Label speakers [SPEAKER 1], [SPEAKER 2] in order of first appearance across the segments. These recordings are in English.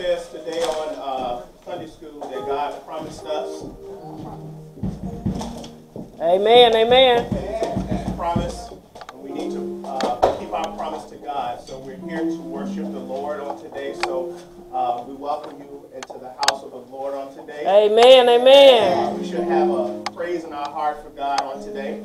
[SPEAKER 1] says today on uh, Sunday
[SPEAKER 2] school that God promised us. Amen, amen. His promise, and we need to uh, keep
[SPEAKER 3] our promise to God. So we're here to worship the Lord on today. So uh, we welcome you into the house of the Lord on today. Amen,
[SPEAKER 2] amen. we should have a praise in our heart for God on today.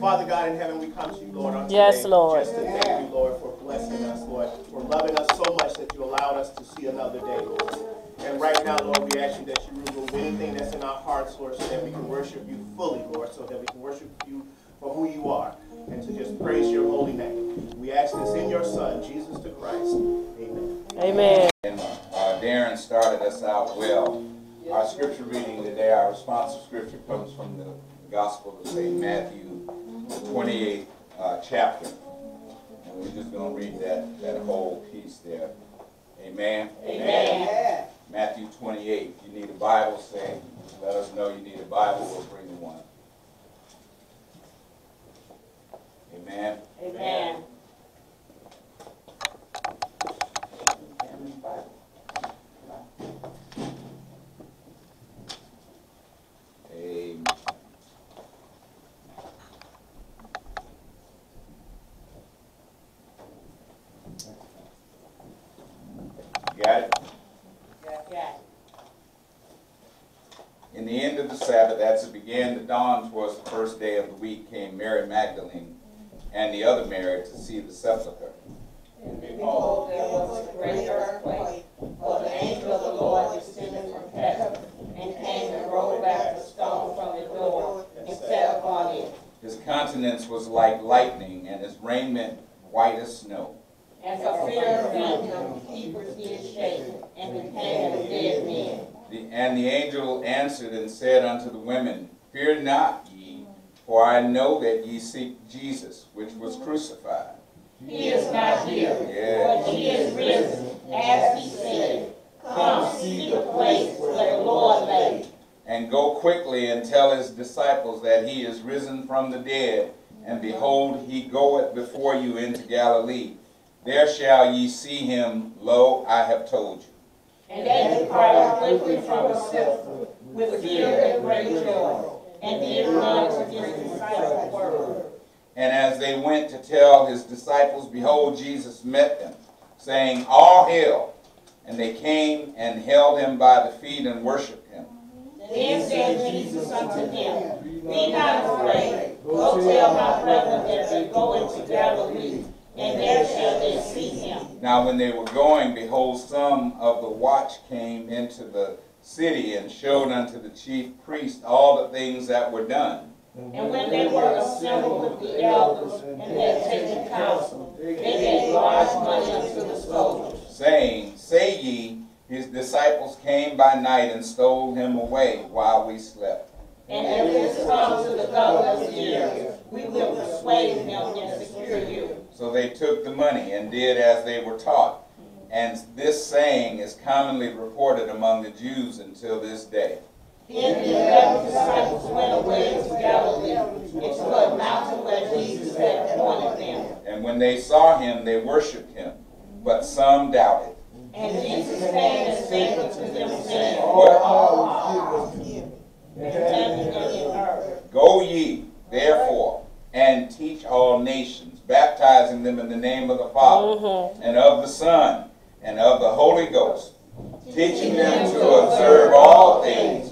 [SPEAKER 2] Father God in heaven, we come to you, Lord, on
[SPEAKER 3] yes, today. Yes, Lord. Just to thank you, Lord, for blessing us, Lord, for loving us so much that you allowed us to see another day, Lord.
[SPEAKER 2] And right now, Lord, we ask you that you remove anything that's in our hearts, Lord, so that we
[SPEAKER 3] can worship you fully, Lord, so that we can worship you for who you are
[SPEAKER 2] and to just praise your holy name. We ask this in
[SPEAKER 3] your Son, Jesus the Christ. Amen. Amen. And, uh, Darren started us out well. Our scripture reading today, our responsive scripture comes
[SPEAKER 2] from the Gospel of St. Matthew, the 28th uh, chapter. We're just going to read that,
[SPEAKER 3] that whole piece there. Amen. Amen. Amen. Matthew 28. If you
[SPEAKER 2] need a Bible, say, let us know you
[SPEAKER 3] need
[SPEAKER 2] a Bible. We'll bring you one.
[SPEAKER 3] Amen. Amen. Amen. Sabbath as it began to dawn towards the first day of the week came Mary Magdalene and the other Mary to see the sepulchre. And behold, there was a great earthquake, for the angel of the
[SPEAKER 2] Lord
[SPEAKER 3] descended from heaven and came and
[SPEAKER 1] rolled back the stone from the door and sat upon it. His countenance was like lightning, and his raiment white as snow. And for fear of him, the keepers did shake and became and the angel answered and said unto the women, Fear not ye, for I know that ye seek Jesus, which was crucified.
[SPEAKER 3] He is not
[SPEAKER 1] here, yes. but he is risen, as he said. Come see the place where the Lord lay. And go quickly and tell his disciples that he
[SPEAKER 4] is risen from
[SPEAKER 1] the dead, and behold, he goeth before you into Galilee.
[SPEAKER 4] There shall ye see him,
[SPEAKER 1] lo, I have told you. And they departed
[SPEAKER 4] quickly
[SPEAKER 1] from the city with fear and great
[SPEAKER 4] joy,
[SPEAKER 1] and did run to his disciples' word.
[SPEAKER 4] And
[SPEAKER 1] as they went to tell
[SPEAKER 5] his disciples,
[SPEAKER 1] behold, Jesus met them, saying, All
[SPEAKER 4] hail!
[SPEAKER 1] And they came and held him by the feet and worshipped
[SPEAKER 4] him.
[SPEAKER 1] Then said Jesus unto them, Be not afraid, go tell my brethren that they go into Galilee, and there shall
[SPEAKER 4] they see
[SPEAKER 1] him. Now when they were going, behold, some of the watch came into the city and
[SPEAKER 4] showed
[SPEAKER 1] unto the chief priest all the things that were done. And when they were assembled with the elders, and
[SPEAKER 4] had
[SPEAKER 1] taken counsel, they gave large money unto the soldiers, saying,
[SPEAKER 4] Say
[SPEAKER 1] ye, his disciples
[SPEAKER 4] came
[SPEAKER 1] by night and stole him
[SPEAKER 4] away
[SPEAKER 1] while we slept. And
[SPEAKER 4] if
[SPEAKER 1] this come to the governor's ears, we will persuade him and secure you.
[SPEAKER 4] So
[SPEAKER 1] they took the money and did as they were taught. And this saying is commonly reported among the Jews
[SPEAKER 4] until
[SPEAKER 1] this day. Then the eleven disciples went away to Galilee, into a mountain where Jesus had appointed them. And when they saw him, they worshipped him, but some doubted. And Jesus came and spake unto them, saying, What? Go ye, therefore, and teach all nations, baptizing them in the name of the
[SPEAKER 4] Father,
[SPEAKER 1] mm-hmm. and of the Son, and of the Holy Ghost, teaching them to observe all things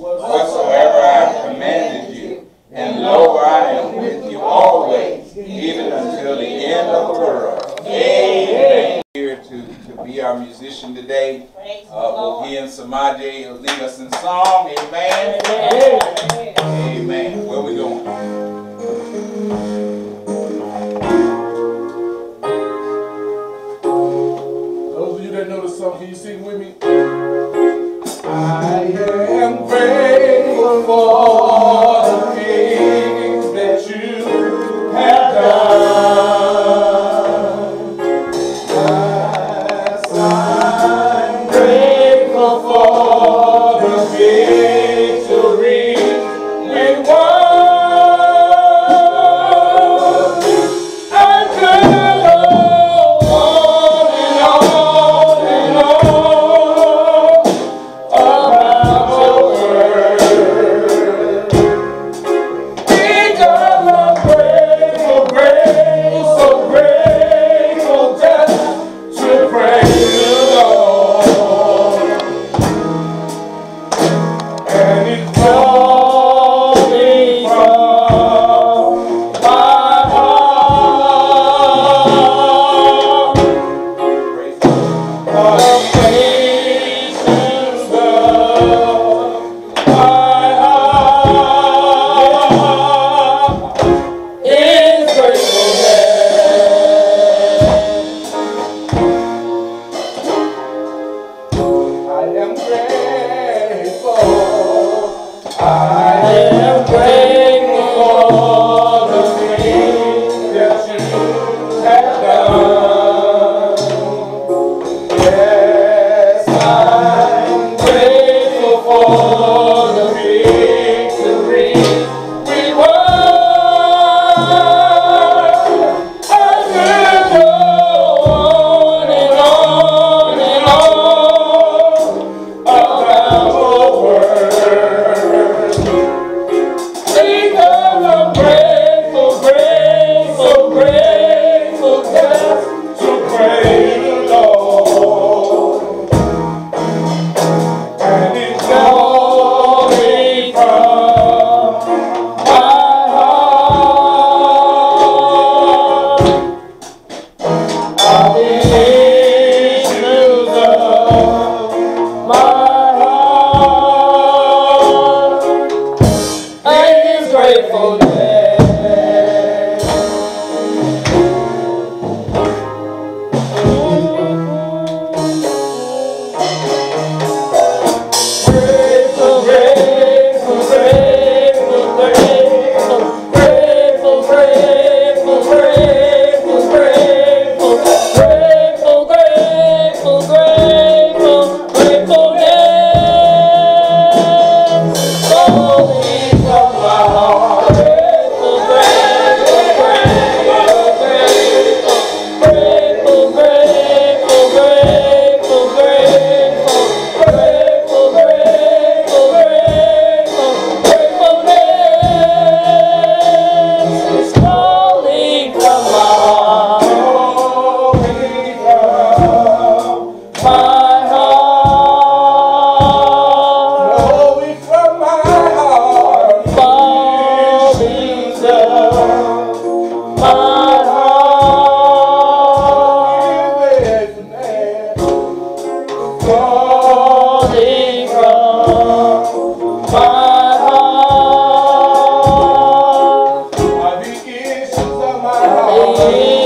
[SPEAKER 1] 二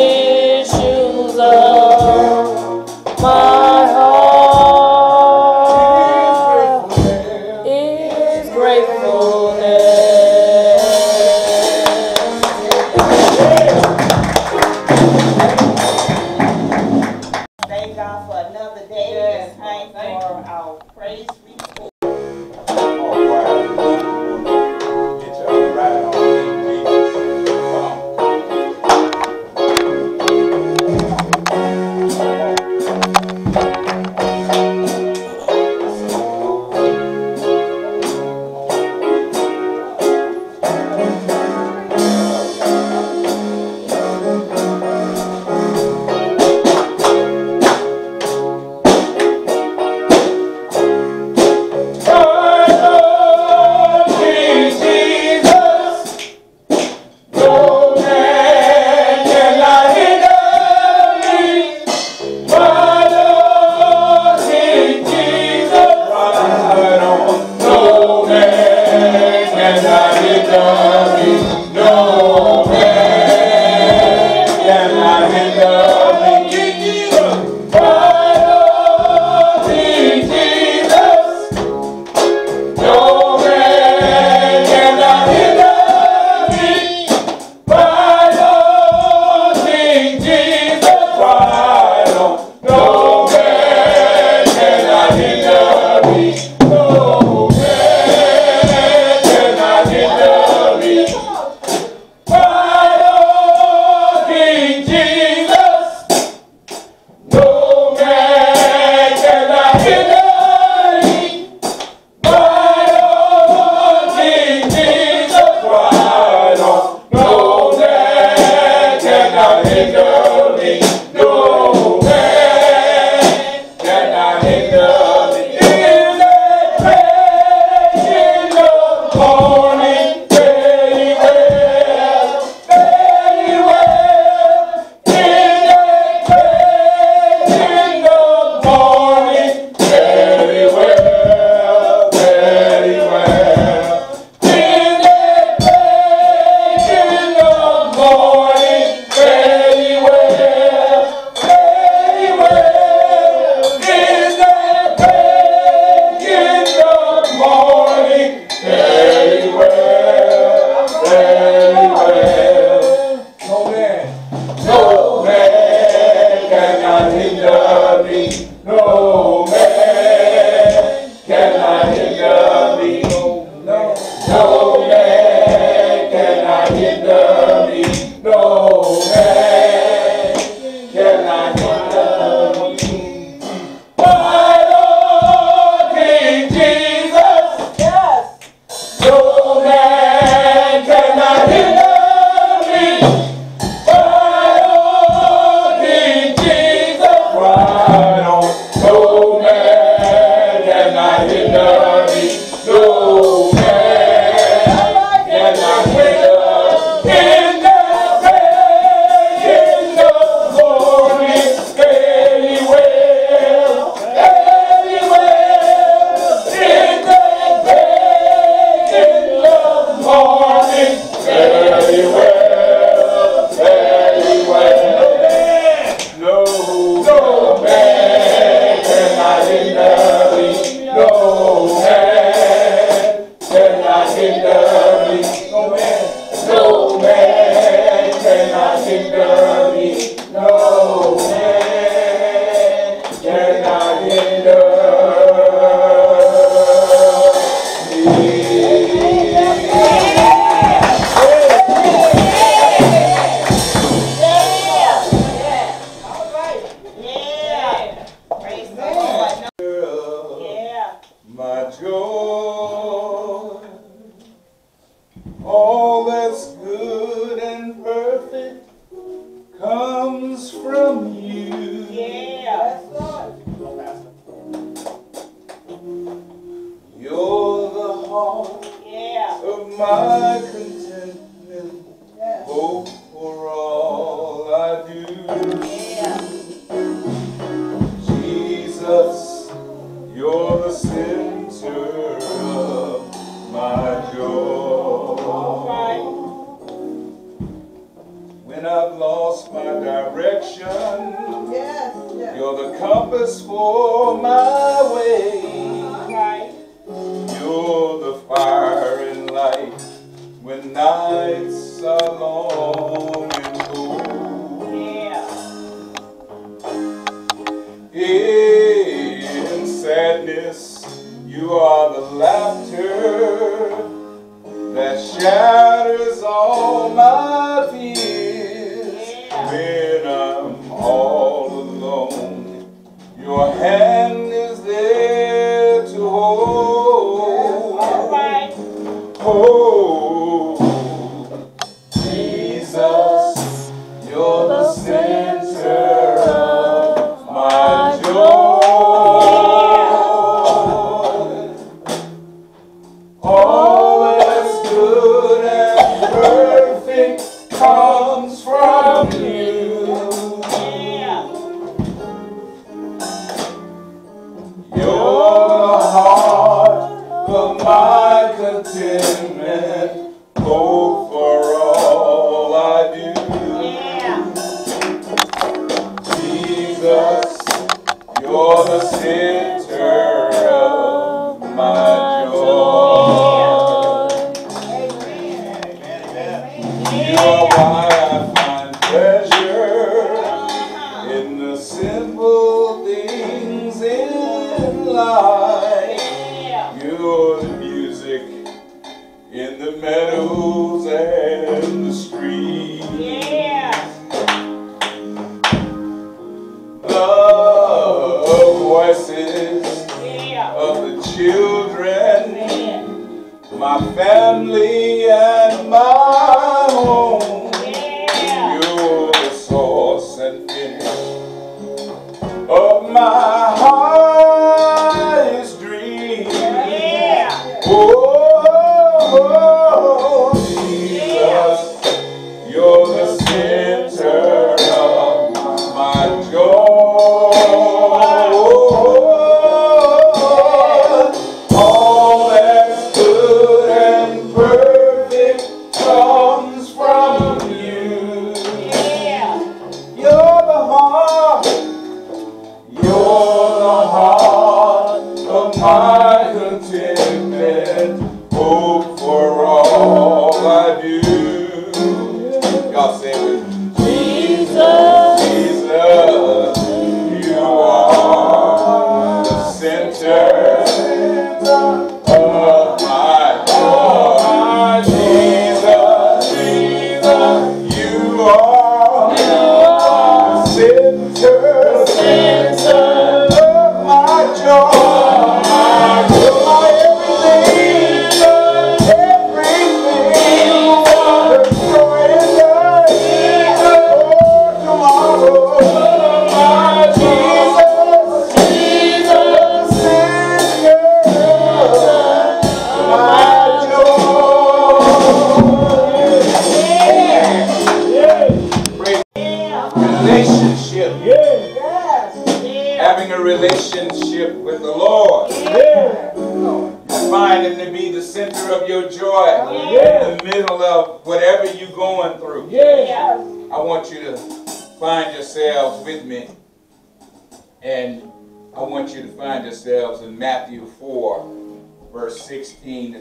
[SPEAKER 1] that shatters all my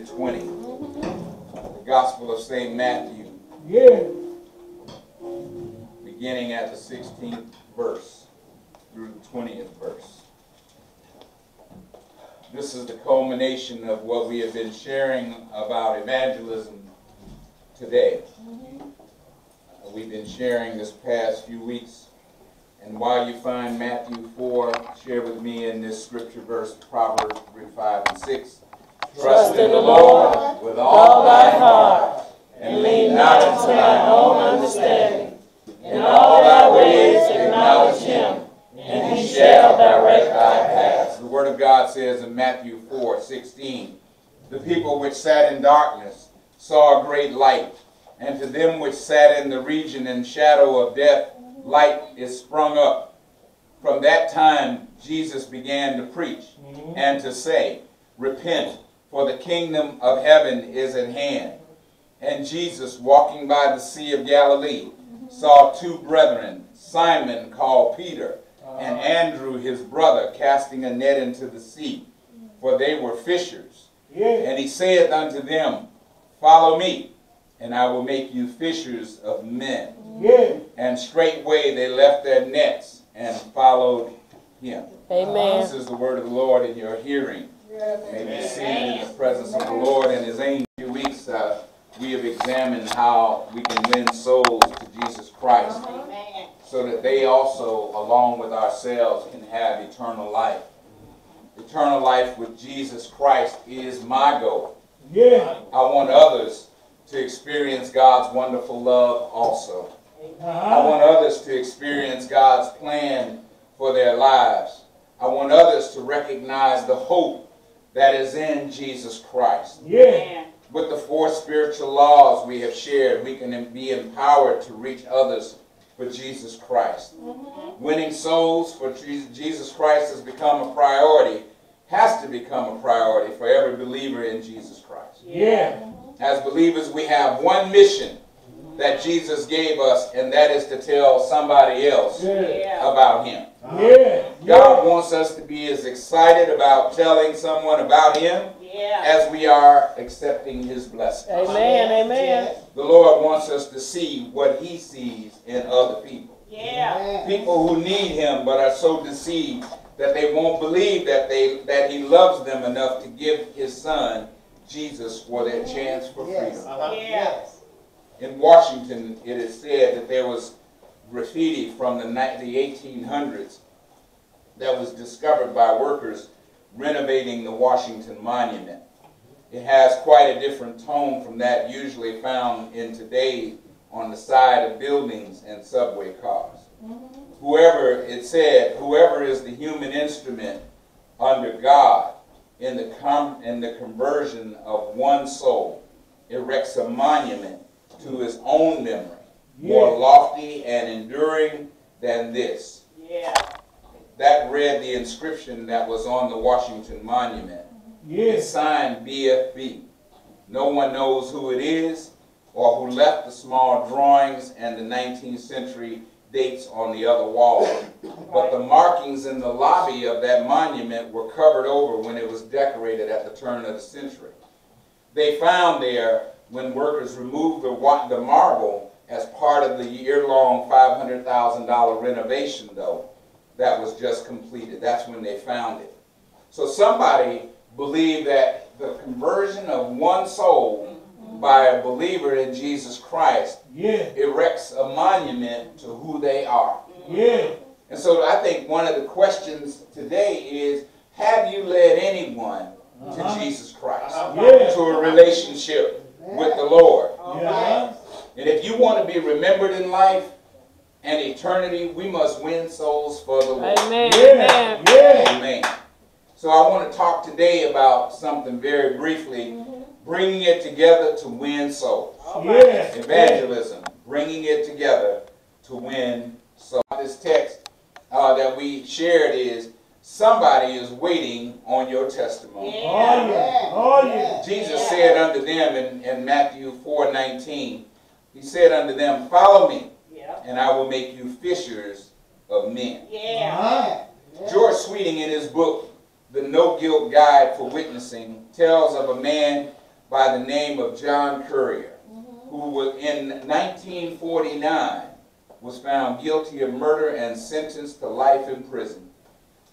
[SPEAKER 1] 20. The Gospel of St. Matthew, Yeah. beginning at the 16th verse through the 20th verse. This is the culmination of what we have been sharing about evangelism today. Uh, we've been sharing this past few weeks. And while you find Matthew 4, share with me in this scripture verse, Proverbs 3, 5, and 6. Trust in the Lord with all thy heart, and lean not unto thine own understanding. In all thy ways acknowledge him, and he shall direct thy paths. The word of God says in Matthew 4, 16, The people which sat in darkness saw a great light, and to them which sat in the region and shadow of death, light is sprung up. From that time Jesus began to preach and to say, Repent, for the kingdom of heaven is at hand. And Jesus, walking by the Sea of Galilee, saw two brethren, Simon called Peter, and uh-huh. Andrew his brother, casting a net into the sea, for they were fishers. And he saith unto them, Follow me, and I will make you fishers of men. And straightway they left their nets and followed him.
[SPEAKER 5] Amen.
[SPEAKER 1] This is the word of the Lord in your hearing. May be seated in the presence of the Lord and his angels. A few weeks, uh, we have examined how we can win souls to Jesus Christ
[SPEAKER 4] Amen.
[SPEAKER 1] so that they also, along with ourselves, can have eternal life. Eternal life with Jesus Christ is my goal.
[SPEAKER 6] Yeah.
[SPEAKER 1] I want others to experience God's wonderful love also. I
[SPEAKER 6] Uh-huh.
[SPEAKER 1] want others to experience God's plan for their lives. I want others to recognize the hope that is in Jesus Christ.
[SPEAKER 6] Yeah.
[SPEAKER 1] With the four spiritual laws we have shared, we can be empowered to reach others for Jesus Christ. Mm-hmm. Winning souls for Jesus Christ has become a priority, has to become a priority for every believer in Jesus Christ.
[SPEAKER 6] Yeah. Mm-hmm.
[SPEAKER 1] As believers, we have one mission that Jesus gave us, and that is to tell somebody else
[SPEAKER 6] Yeah.
[SPEAKER 4] Yeah.
[SPEAKER 1] about Him.
[SPEAKER 6] Yeah.
[SPEAKER 1] God wants us to be as excited about telling someone about Him
[SPEAKER 4] Yeah.
[SPEAKER 1] as we are accepting His blessing.
[SPEAKER 5] Amen. Amen.
[SPEAKER 1] The Lord wants us to see what He sees in other people.
[SPEAKER 4] Yeah.
[SPEAKER 1] People who need Him but are so deceived that they won't believe that they that He loves them enough to give His Son Jesus for their chance for freedom. Uh-huh.
[SPEAKER 4] Yeah.
[SPEAKER 1] In Washington, it is said that there was graffiti from the, the 1800s that was discovered by workers renovating the Washington Monument. It has quite a different tone from that usually found in today on the side of buildings and subway cars. Whoever, it said, whoever is the human instrument under God in the, com- in the conversion of one soul erects a monument to his own memory, more
[SPEAKER 6] Yeah.
[SPEAKER 1] lofty and enduring than this.
[SPEAKER 4] Yeah.
[SPEAKER 1] That read the inscription that was on the Washington Monument. It's
[SPEAKER 6] Yes.
[SPEAKER 1] signed BFB. No one knows who it is or who left the small drawings and the 19th century dates on the other wall. But the markings in the lobby of that monument were covered over when it was decorated at the turn of the century. They found there, when workers removed the, the marble as part of the year-long $500,000 renovation, though, that was just completed. That's when they found it. So somebody believed that the conversion of one soul by a believer in Jesus Christ
[SPEAKER 6] Yeah.
[SPEAKER 1] erects a monument to who they are.
[SPEAKER 6] Yeah.
[SPEAKER 1] And so I think one of the questions today is, have you led anyone to
[SPEAKER 6] Uh-huh.
[SPEAKER 1] Jesus Christ?
[SPEAKER 6] Yeah.
[SPEAKER 1] To a relationship with the Lord?
[SPEAKER 6] Yeah.
[SPEAKER 1] And if you want to be remembered in life and eternity, we must win souls for the Lord.
[SPEAKER 5] Amen.
[SPEAKER 6] Yeah.
[SPEAKER 5] Amen.
[SPEAKER 6] Yeah.
[SPEAKER 1] Amen. So I want to talk today about something very briefly, bringing it together to win souls.
[SPEAKER 6] Yeah.
[SPEAKER 1] Evangelism, bringing it together to win souls. This text uh, that we shared is somebody is waiting on your testimony.
[SPEAKER 6] Oh yeah. Oh yeah.
[SPEAKER 1] Jesus said unto them in, in Matthew 4 19, He said unto them, Follow me,
[SPEAKER 4] Yeah.
[SPEAKER 1] and I will make you fishers of men.
[SPEAKER 4] Yeah.
[SPEAKER 6] Uh-huh.
[SPEAKER 1] George Sweeting, in his book, The No Guilt Guide for Witnessing, tells of a man by the name of John Courier, who was in 1949 was found guilty of murder and sentenced to life in prison.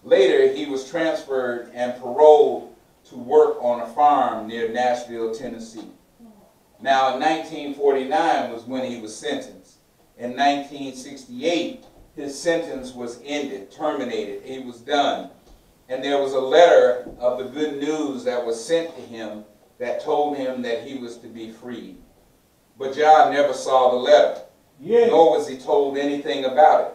[SPEAKER 1] Later, he was transferred and paroled to work on a farm near Nashville, Tennessee. Now, in 1949 was when he was sentenced. In 1968, his sentence was ended, terminated. He was done. And there was a letter of the good news that was sent to him that told him that he was to be freed. But John never saw the letter,
[SPEAKER 6] Yeah.
[SPEAKER 1] nor was he told anything about it.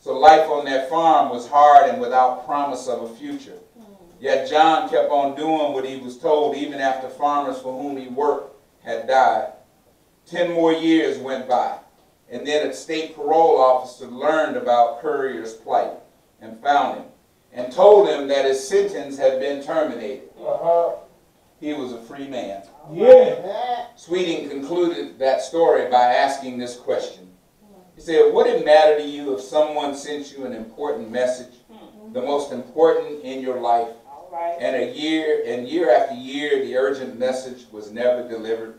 [SPEAKER 1] So life on that farm was hard and without promise of a future. Hmm. Yet John kept on doing what he was told even after farmers for whom he worked had died. Ten more years went by, and then a state parole officer learned about Courier's plight and found him and told him that his sentence had been terminated.
[SPEAKER 6] Uh-huh.
[SPEAKER 1] He was a free man.
[SPEAKER 6] Yeah.
[SPEAKER 1] Sweeting concluded that story by asking this question. He said, Would it matter to you if someone sent you an important message, the most important in your life,
[SPEAKER 4] All right.
[SPEAKER 1] and a year and year after year the urgent message was never delivered?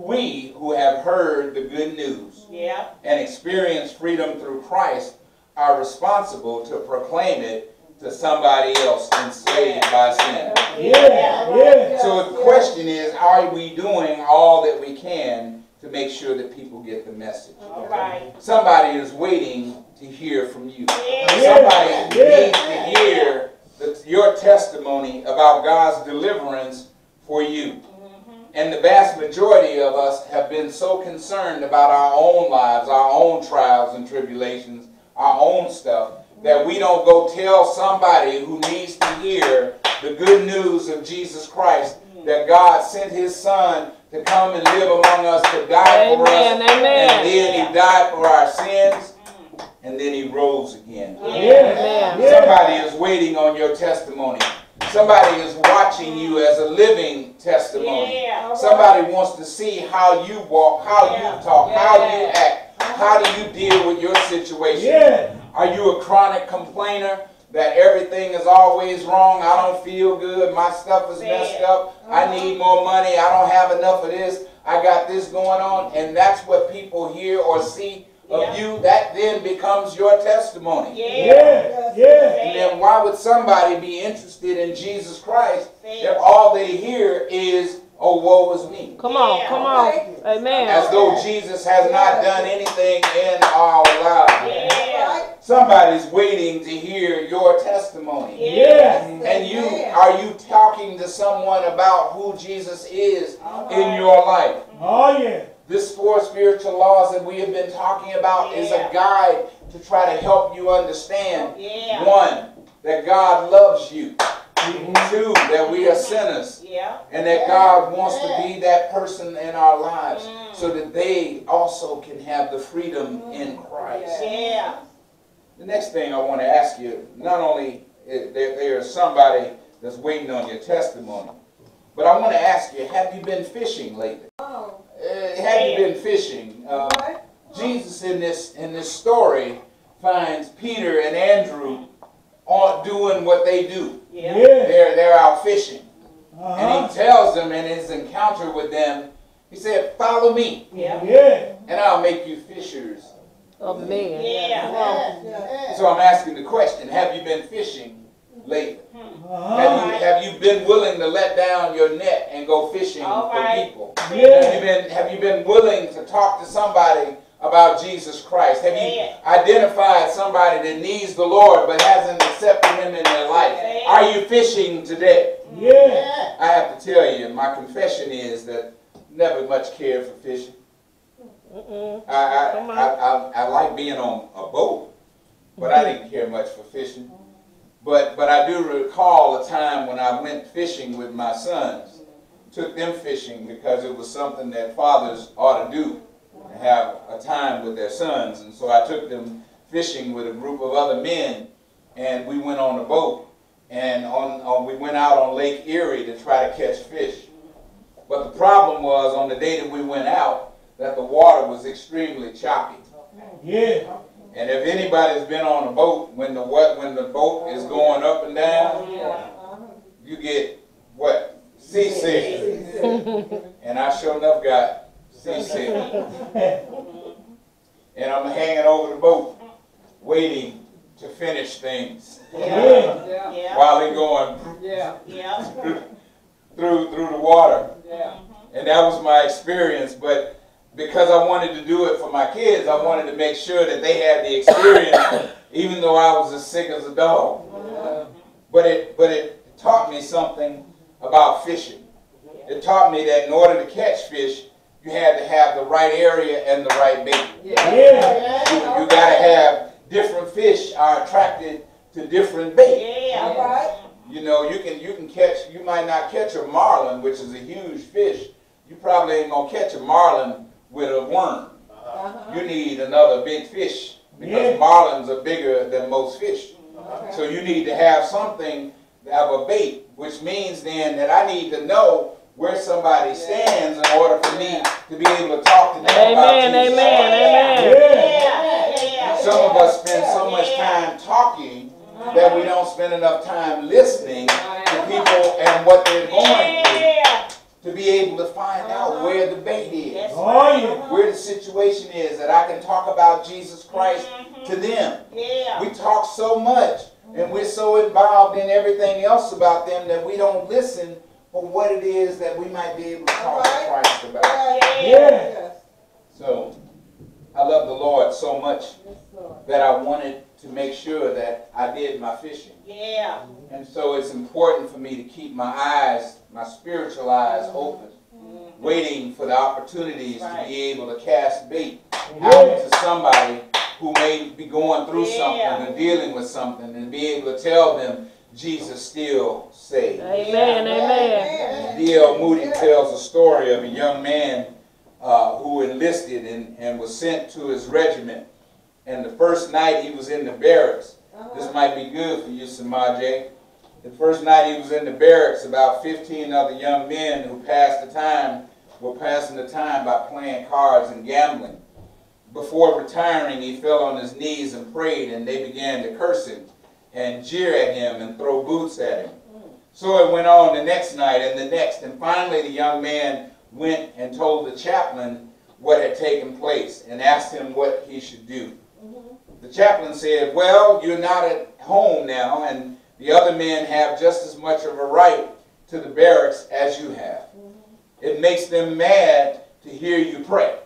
[SPEAKER 1] We who have heard the good news
[SPEAKER 4] Yeah.
[SPEAKER 1] and experienced freedom through Christ are responsible to proclaim it to somebody else enslaved by sin.
[SPEAKER 6] Yeah, yeah.
[SPEAKER 1] So the question is, are we doing all that we can to make sure that people get the message?
[SPEAKER 4] All right.
[SPEAKER 1] Somebody is waiting to hear from you.
[SPEAKER 4] Yeah.
[SPEAKER 1] Somebody
[SPEAKER 6] Yeah.
[SPEAKER 1] needs to hear the, your testimony about God's deliverance for you. And the vast majority of us have been so concerned about our own lives, our own trials and tribulations, our own stuff, that we don't go tell somebody who needs to hear the good news of Jesus Christ that God sent his son to come and live among us to die for us.
[SPEAKER 5] Amen, amen.
[SPEAKER 1] And then he died for our sins, and then he rose again.
[SPEAKER 6] Yeah,
[SPEAKER 5] Amen.
[SPEAKER 6] yeah.
[SPEAKER 1] Somebody is waiting on your testimony. Somebody is watching you as a living testimony.
[SPEAKER 4] Yeah.
[SPEAKER 1] Somebody wants to see how you walk, how
[SPEAKER 4] Yeah.
[SPEAKER 1] you talk, how you act. Uh-huh. How do you deal with your situation?
[SPEAKER 6] Yeah.
[SPEAKER 1] Are you a chronic complainer that everything is always wrong? I don't feel good. My stuff is
[SPEAKER 4] Say
[SPEAKER 1] messed
[SPEAKER 4] it.
[SPEAKER 1] up. I uh-huh. need more money. I don't have enough of this. I got this going on. And that's what people hear or see of
[SPEAKER 4] Yeah.
[SPEAKER 1] you. That then becomes your testimony.
[SPEAKER 4] Yeah.
[SPEAKER 6] Yeah, yeah.
[SPEAKER 1] And then why would somebody be interested in Jesus Christ
[SPEAKER 4] Say
[SPEAKER 1] if all they hear is, oh, woe is me?
[SPEAKER 5] Come on,
[SPEAKER 4] Yeah.
[SPEAKER 5] come on. Amen.
[SPEAKER 1] As though Jesus has not done anything in our lives.
[SPEAKER 4] Yeah.
[SPEAKER 1] Somebody's waiting to hear your testimony.
[SPEAKER 6] Yes.
[SPEAKER 1] And you, are you talking to someone about who Jesus is in your life?
[SPEAKER 6] Oh, yeah.
[SPEAKER 1] This four spiritual laws that we have been talking about is a guide to try to help you understand.
[SPEAKER 4] Yeah.
[SPEAKER 1] One, that God loves you.
[SPEAKER 6] Mhm.
[SPEAKER 1] Two, that we are sinners.
[SPEAKER 4] Yeah.
[SPEAKER 1] And that God wants to be that person in our lives
[SPEAKER 4] Mm.
[SPEAKER 1] so that they also can have the freedom in Christ.
[SPEAKER 4] Yeah.
[SPEAKER 1] The next thing I want to ask you, not only is there, there is somebody that's waiting on your testimony, but I want to ask you, have you been fishing lately? Uh, have you been fishing? Uh, Jesus in this in this story finds Peter and Andrew on doing what they do.
[SPEAKER 4] Yeah.
[SPEAKER 6] Yeah.
[SPEAKER 1] They're they're out fishing, and
[SPEAKER 6] Uh-huh.
[SPEAKER 1] he tells them in his encounter with them, he said, "Follow me,
[SPEAKER 4] Yeah.
[SPEAKER 6] Yeah.
[SPEAKER 1] and I'll make you fishers."
[SPEAKER 5] Of men.
[SPEAKER 4] Yeah.
[SPEAKER 1] So I'm asking the question: Have you been fishing lately?
[SPEAKER 6] Uh-huh.
[SPEAKER 1] Have you, have you been willing to let down your net and go fishing
[SPEAKER 4] All
[SPEAKER 1] for
[SPEAKER 4] right.
[SPEAKER 1] people? Have you been Have you been willing to talk to somebody about Jesus Christ? Have you identified somebody that needs the Lord but hasn't accepted Him in their life?
[SPEAKER 4] Yeah.
[SPEAKER 1] Are you fishing today?
[SPEAKER 6] Yeah.
[SPEAKER 1] I have to tell you, my confession is that never much cared for fishing.
[SPEAKER 5] Mm-mm.
[SPEAKER 1] I I,
[SPEAKER 5] Come on.
[SPEAKER 1] I, I, I like being on a boat, but I didn't care much for fishing. But but I do recall a time when I went fishing with my sons, took them fishing because it was something that fathers ought to do, to have a time with their sons. And so I took them fishing with a group of other men, and we went on a boat, and on, on we went out on Lake Erie to try to catch fish. But the problem was on the day that we went out that the water was extremely choppy.
[SPEAKER 6] Yeah.
[SPEAKER 1] And if anybody's been on a boat, when the what when the boat is going up and down, you get what seasick. and I sure enough got seasick. and I'm hanging over the boat, waiting to finish things
[SPEAKER 6] Yeah.
[SPEAKER 4] Yeah.
[SPEAKER 1] while they're going
[SPEAKER 4] Yeah.
[SPEAKER 1] through through the water.
[SPEAKER 4] Yeah.
[SPEAKER 1] And that was my experience. But because I wanted to do it for my kids, I wanted to make sure that they had the experience, even though I was as sick as a dog. But it but it taught me something about fishing. It taught me that in order to catch fish, you had to have the right area and the right bait.
[SPEAKER 6] Yeah.
[SPEAKER 1] You, you gotta have different fish are attracted to different bait.
[SPEAKER 4] Yeah.
[SPEAKER 1] You know, you can you can catch you might not catch a marlin, which is a huge fish. You probably ain't gonna catch a marlin with a worm. Uh-huh. You need another big fish because
[SPEAKER 6] Yeah.
[SPEAKER 1] marlins are bigger than most fish. Uh-huh. So you need to have something to have a bait, which means then that I need to know where somebody stands in order for me to be able to talk to them about
[SPEAKER 5] Amen,
[SPEAKER 1] Jesus.
[SPEAKER 5] amen, amen.
[SPEAKER 6] Yeah.
[SPEAKER 4] Yeah.
[SPEAKER 1] Some of us spend so much time talking uh-huh. that we don't spend enough time listening to people and what they're going through.
[SPEAKER 4] Yeah.
[SPEAKER 1] to be able to find out where the bait is,
[SPEAKER 4] That's
[SPEAKER 6] Oh, yeah.
[SPEAKER 1] where the situation is, that I can talk about Jesus Christ to them.
[SPEAKER 4] Yeah.
[SPEAKER 1] We talk so much and we're so involved in everything else about them that we don't listen for what it is that we might be able to talk to Christ about.
[SPEAKER 4] Yeah.
[SPEAKER 1] So I love the Lord so much that I wanted to make sure that I did my fishing.
[SPEAKER 4] Yeah.
[SPEAKER 1] And so it's important for me to keep my eyes, my spiritual eyes mm-hmm. open, mm-hmm. waiting for the opportunities to be able to cast bait out to somebody who may be going through something
[SPEAKER 4] Yeah.
[SPEAKER 1] or dealing with something and be able to tell them Jesus still saves.
[SPEAKER 5] Amen. Amen.
[SPEAKER 1] D.L. Moody tells a story of a young man uh, who enlisted and, and was sent to his regiment. And the first night he was in the barracks, this might be good for you, Samaje. The first night he was in the barracks, about 15 other young men who passed the time were passing the time by playing cards and gambling. Before retiring, he fell on his knees and prayed, and they began to curse him and jeer at him and throw boots at him. So it went on the next night and the next, and finally the young man went and told the chaplain what had taken place and asked him what he should do. Mm-hmm. The chaplain said, Well, you're not at home now, and the other men have just as much of a right to the barracks as you have. Mm-hmm. It makes them mad to hear you pray.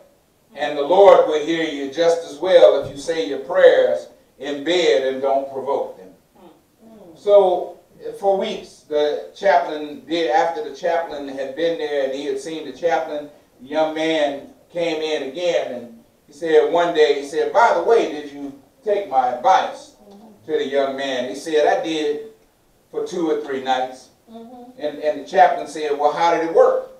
[SPEAKER 1] And the Lord will hear you just as well if you say your prayers in bed and don't provoke them. Mm-hmm. So for weeks, the chaplain did, after the chaplain had been there and he had seen the chaplain, the young man came in again and he said one day, he said, by the way, did you take my advice to the young man? He said, I did for two or three nights. Mm-hmm. And, and the chaplain said, well, how did it work?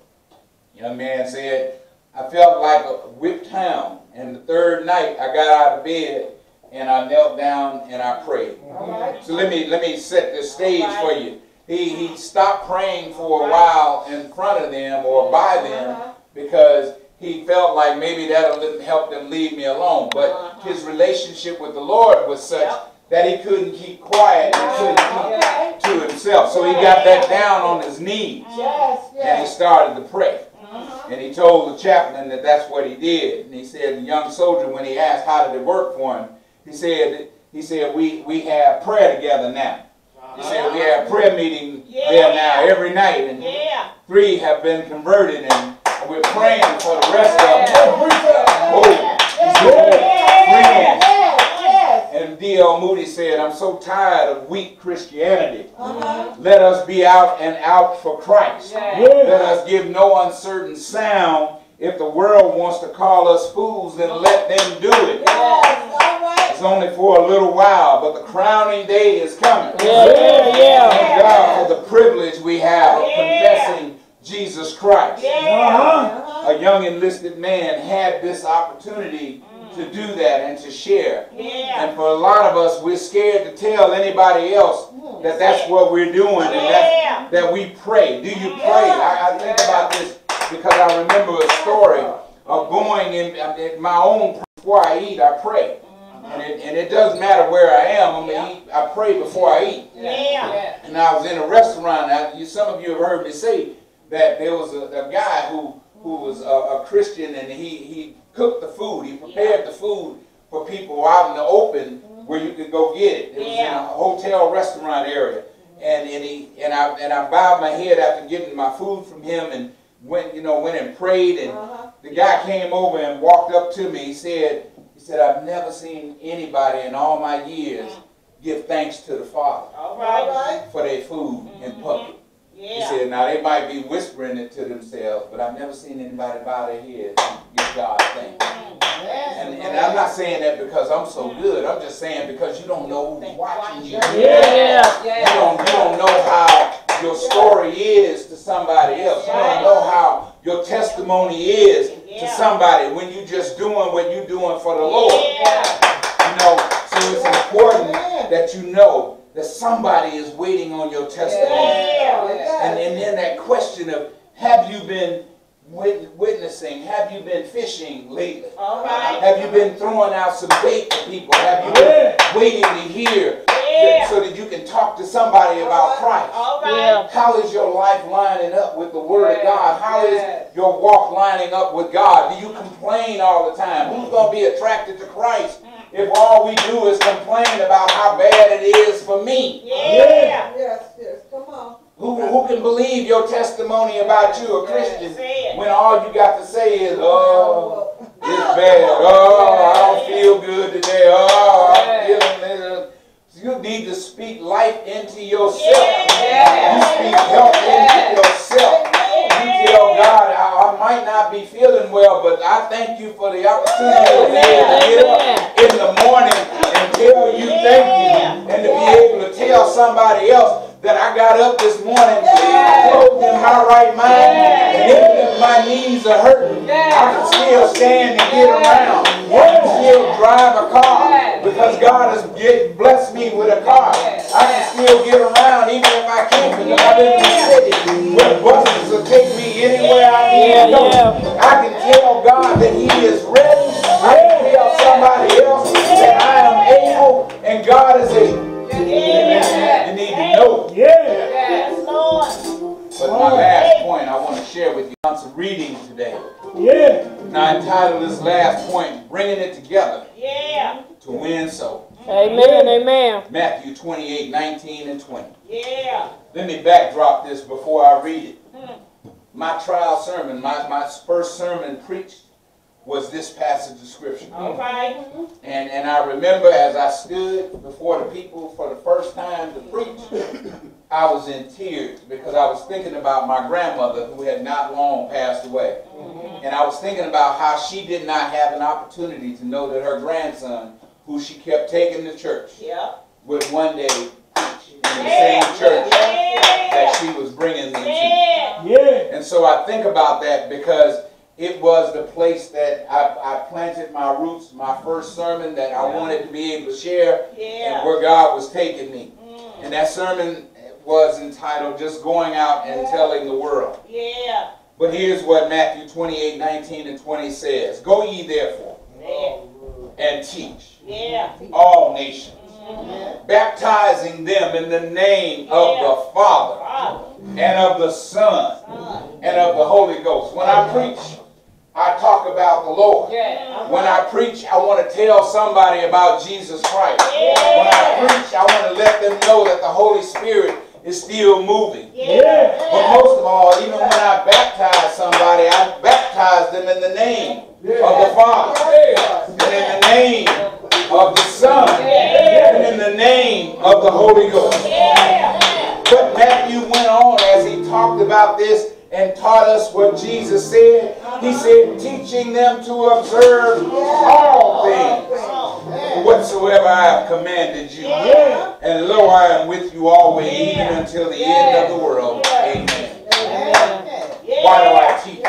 [SPEAKER 1] Young man said, I felt like a whipped hound. And the third night, I got out of bed and I knelt down and I prayed. So let me let me set the stage for you. He he stopped praying for a while in front of them or by uh-huh. them because he felt like maybe that'll help them leave me alone. But uh-huh. his relationship with the Lord was such that he couldn't keep quiet and oh, couldn't keep to himself. So he got back down on his knees and he started to pray. Uh-huh. And he told the chaplain that that's what he did. And he said the young soldier, when he asked how did it work for him, he said he said we we have prayer together now. He said we have prayer meeting there now every night, and
[SPEAKER 4] Yeah.
[SPEAKER 1] three have been converted, and we're praying for the rest of them. Oh, friends. And D.L. Moody said, I'm so tired of weak Christianity. Uh-huh. Let us be out and out for Christ. Let us give no uncertain sound. If the world wants to call us fools, then let them do it. It's only for a little while, but the crowning day is coming.
[SPEAKER 5] Yeah, yeah, yeah.
[SPEAKER 1] Thank God for the privilege we have of confessing Jesus Christ.
[SPEAKER 4] Yeah. Uh-huh.
[SPEAKER 1] A uh-huh. young enlisted man had this opportunity to mm. do that and to share. And for a lot of us, we're scared to tell anybody else mm. that that's what we're doing and that, that we pray. Do you mm. pray? I, I think about this because I remember a story of going in, in my own, before I eat, I pray. And it, and it doesn't matter where I am, I'm gonna eat, I pray before I eat.
[SPEAKER 4] Yeah.
[SPEAKER 1] And I was in a restaurant. I, you, some of you have heard me say that there was a, a guy who who was a, a Christian and he he cooked the food. He prepared the food for people out in the open where you could go get it. It was in a hotel restaurant area. And and he and I and I bowed my head after getting my food from him and went you know went and prayed and uh-huh. the guy came over and walked up to me. He said said I've never seen anybody in all my years mm. give thanks to the Father
[SPEAKER 4] All right.
[SPEAKER 1] for their food in mm-hmm. public. He said, now they might be whispering it to themselves, but I've never seen anybody bow their head and give God thanks. Mm-hmm. And, and I'm not saying that because I'm so mm. good. I'm just saying because you don't know who's watching you.
[SPEAKER 5] Yeah.
[SPEAKER 1] You don't, you don't know how your story is to somebody else. You don't know how your testimony is to somebody when you're just doing what you're doing for the Lord.
[SPEAKER 4] Yeah.
[SPEAKER 1] You know, so it's important that you know that somebody is waiting on your testimony.
[SPEAKER 4] Yeah.
[SPEAKER 1] And, and then that question of have you been wit- witnessing? Have you been fishing lately?
[SPEAKER 4] All right.
[SPEAKER 1] Have you been throwing out some bait for people? Have you been waiting to hear
[SPEAKER 4] Yeah.
[SPEAKER 1] So that you can talk to somebody about Christ.
[SPEAKER 4] All right.
[SPEAKER 5] Yeah.
[SPEAKER 1] How is your life lining up with the Word of
[SPEAKER 7] Yes,
[SPEAKER 1] God? How is
[SPEAKER 7] yes.
[SPEAKER 1] your walk lining up with God? Do you complain all the time? Who's going to be attracted to Christ mm. if all we do is complain about how bad it is for me?
[SPEAKER 4] Yeah.
[SPEAKER 8] Yes, yes, come on.
[SPEAKER 1] Who, who can believe your testimony about you, a Christian, when all you got to say is, oh, it's bad. Oh, I don't feel good today. Oh, I'm feeling this. You need to speak life into yourself. You speak health into yourself. You tell God, I, I might not be feeling well, but I thank you for the opportunity to be able to get up in the morning and tell you thank you. And to be able to tell somebody else that I got up this morning clothed in my right mind. And even if my knees are hurting, I can still stand and get around. I can still drive a car because God has get, blessed me with a car. I can still get around even if I can't because I live in the city where buses will take me anywhere I need to go. I can tell God that He is ready. I can tell somebody else that I am able and God is able. You need to know.
[SPEAKER 4] Yes, Lord.
[SPEAKER 1] But my last point I want to share with you on some reading today.
[SPEAKER 6] Yeah.
[SPEAKER 1] And I entitled this last point, Bringing It Together
[SPEAKER 4] Yeah.
[SPEAKER 1] to Win Soul.
[SPEAKER 5] Amen. Amen.
[SPEAKER 1] Matthew 28, 19 and 20.
[SPEAKER 4] Yeah.
[SPEAKER 1] Let me backdrop this before I read it. Hmm. My trial sermon, my, my first sermon preached was this passage of scripture.
[SPEAKER 4] Right.
[SPEAKER 1] And, and I remember as I stood before the people for the first time to preach, I was in tears because I was thinking about my grandmother who had not long passed away. Mm-hmm. And I was thinking about how she did not have an opportunity to know that her grandson, who she kept taking to church,
[SPEAKER 4] Yeah.
[SPEAKER 1] Would one day preach in the same church that she was bringing them to.
[SPEAKER 4] Yeah.
[SPEAKER 6] Yeah.
[SPEAKER 1] And so I think about that because it was the place that I, I planted my roots, my first sermon that I wanted to be able to share and where God was taking me. Mm. And that sermon was entitled Just Going Out and Telling the World.
[SPEAKER 4] Yeah.
[SPEAKER 1] But here's what Matthew 28, 19 and 20 says. Go ye therefore
[SPEAKER 4] Yeah.
[SPEAKER 1] Oh, and teach
[SPEAKER 4] Yeah.
[SPEAKER 1] all nations, baptizing them in the name of the Father
[SPEAKER 4] Father.
[SPEAKER 1] and of the Son
[SPEAKER 4] Son.
[SPEAKER 1] and of the Holy Ghost. When I preach, I talk about the Lord. When I preach, I want to tell somebody about Jesus Christ. When I preach, I want to let them know that the Holy Spirit is still moving.
[SPEAKER 4] Yeah.
[SPEAKER 1] But most of all, even when I baptize somebody, I baptize them in the name of the Father, and in the name of the Son, in the name of the Holy Ghost. But Matthew went on as he talked about this and taught us what Jesus said. He said, teaching them to observe all things whatsoever I have commanded you. And lo, I am with you always, even until the end of the world. Amen. Why do I teach?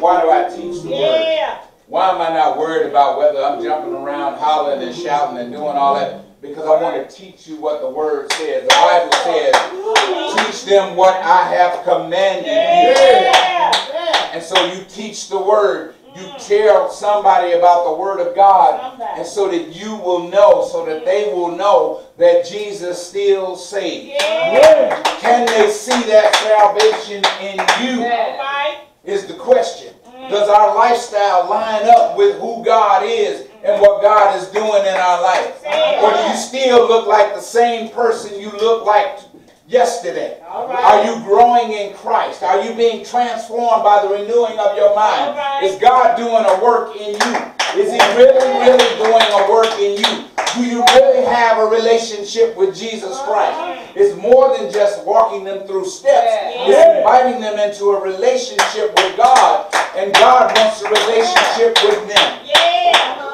[SPEAKER 1] Why do I teach the word? Why am I not worried about whether I'm jumping around, hollering and shouting and doing all that? Because I want to teach you what the word says. The Bible says, teach them what I have commanded you. And so you teach the word. You tell somebody about the word of God. And so that you will know, so that they will know that Jesus still saves.
[SPEAKER 4] Yeah.
[SPEAKER 1] Can they see that salvation in you? Is the question. Does our lifestyle line up with who God is and what God is doing in our life? Or do you still look like the same person you looked like yesterday?
[SPEAKER 4] Right.
[SPEAKER 1] Are you growing in Christ? Are you being transformed by the renewing of your mind?
[SPEAKER 4] Right.
[SPEAKER 1] Is God doing a work in you? Is He really, really doing a work in you? Do you really have a relationship with Jesus Christ? It's more than just walking them through steps. It's inviting them into a relationship with God, and God wants a relationship with them.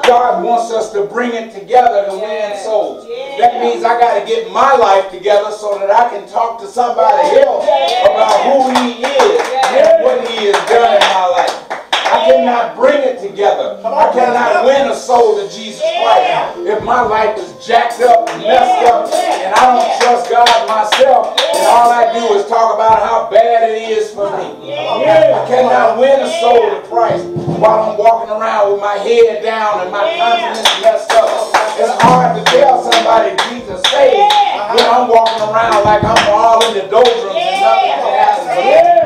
[SPEAKER 1] God wants us to bring it together to win souls. That means I got to get my life together so that I can talk to somebody else about who He is and what He has done in my life. I cannot bring it together. I cannot win a soul to Jesus Christ. If my life is jacked up and messed up and I don't trust God myself and all I do is talk about how bad it is for me. I cannot win a soul to Christ while I'm walking around with my head down and my confidence messed up. It's hard to tell somebody Jesus saved when I'm walking around like I'm all in the doldrums and nothing happens. It's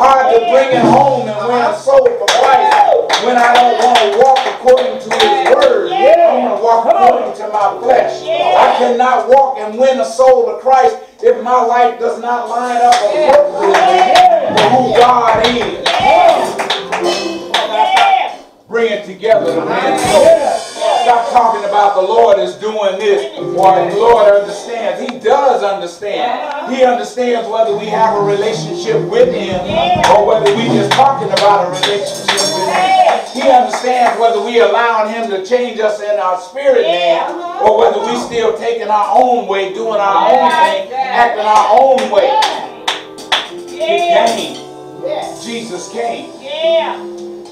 [SPEAKER 1] hard to bring it home and win a soul for Christ. When I don't want to walk according to His word. I want to walk according to my flesh. I cannot walk and win a soul to Christ if my life does not line up appropriately for who God is. Bring it together to win souls. Stop talking about the Lord is doing this or the Lord understands. He does understand. He understands whether we have a relationship with Him or whether we just talking about a relationship with Him. He understands whether we allowing Him to change us in our spirit man or whether we still taking our own way, doing our own thing, acting our own way. He came. Jesus came
[SPEAKER 4] Yeah,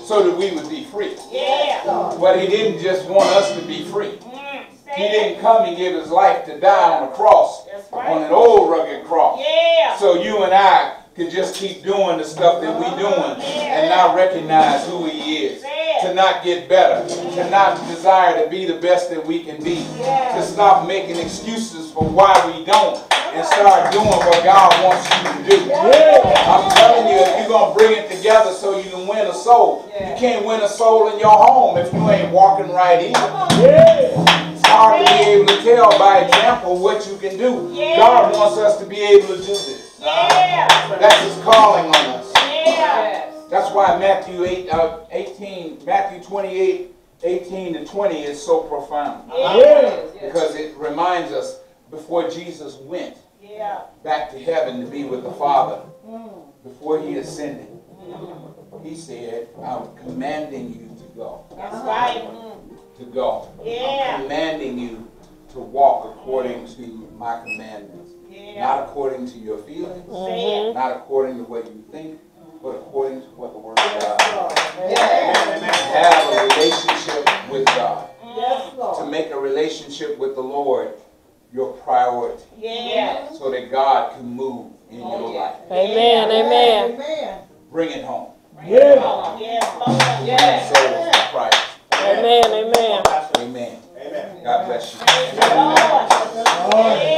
[SPEAKER 1] so that we would be free.
[SPEAKER 4] yeah.
[SPEAKER 1] But He didn't just want us to be free.
[SPEAKER 4] Mm,
[SPEAKER 1] He didn't come and give his life to die on a cross,
[SPEAKER 4] That's
[SPEAKER 1] on an old rugged cross.
[SPEAKER 4] Yeah.
[SPEAKER 1] So you and I can just keep doing the stuff that we're doing and not recognize who he is. To not get better, to not desire to be the best that we can be, to stop making excuses for why we don't and start doing what God wants you to do. I'm telling you, if you're gonna bring it together so you can win a soul, you can't win a soul in your home if you ain't walking right either. It's hard to be able to tell by example what you can do. God wants us to be able to do this.
[SPEAKER 4] Yeah.
[SPEAKER 1] That's His calling on us.
[SPEAKER 4] Yeah.
[SPEAKER 1] That's why Matthew 8, uh, 18, Matthew 28, 18 to 20 is so profound.
[SPEAKER 4] Yeah.
[SPEAKER 1] Because it reminds us before Jesus went
[SPEAKER 4] Yeah.
[SPEAKER 1] back to heaven to be with the Father, mm. before he ascended, he said, I'm commanding you to go.
[SPEAKER 4] That's right.
[SPEAKER 1] To go.
[SPEAKER 4] Yeah.
[SPEAKER 1] I'm commanding you to walk according to my commandments.
[SPEAKER 4] Yeah.
[SPEAKER 1] Not according to your feelings,
[SPEAKER 4] it.
[SPEAKER 1] not according to what you think, but according to what the Word of God says. Have a relationship with God. To make a relationship with the Lord your priority
[SPEAKER 4] Yeah.
[SPEAKER 1] so that God can move in your life.
[SPEAKER 5] Amen. Amen.
[SPEAKER 1] Bring it home.
[SPEAKER 4] Yes, Lord. Yes.
[SPEAKER 1] Soul to Christ.
[SPEAKER 5] Amen. Amen.
[SPEAKER 1] Amen. God bless you.
[SPEAKER 4] Praise the Lord.